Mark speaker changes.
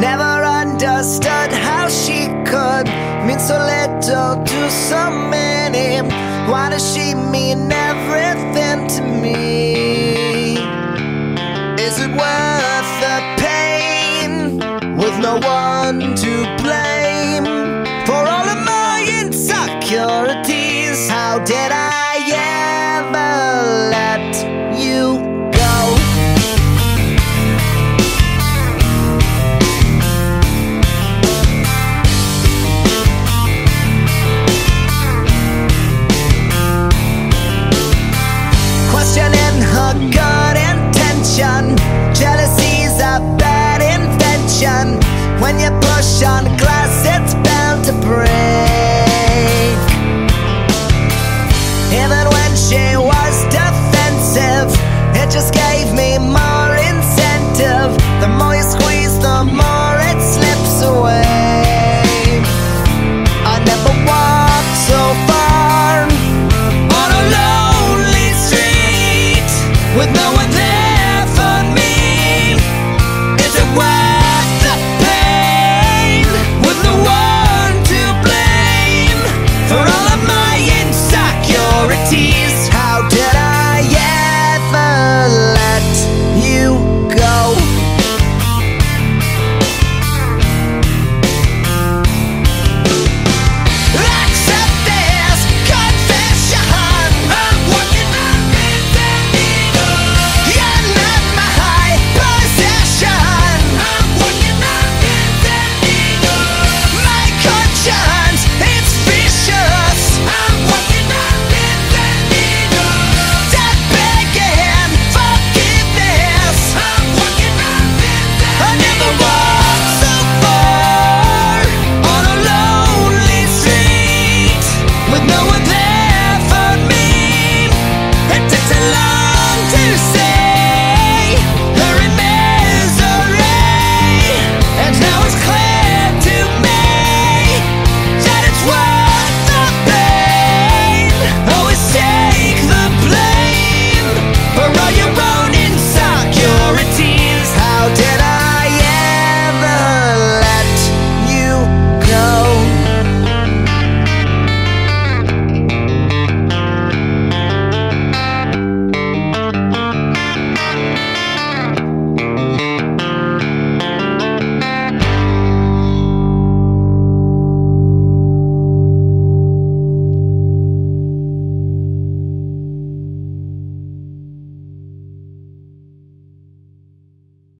Speaker 1: Never understood how she could mean so little to so many. Why does she mean everything to me? When you push on glass, it's bound to break. Even when she was defensive, it just gave me more incentive. The more you squeeze, the more it slips away. I never walked so far on a lonely street with no one there insecurities?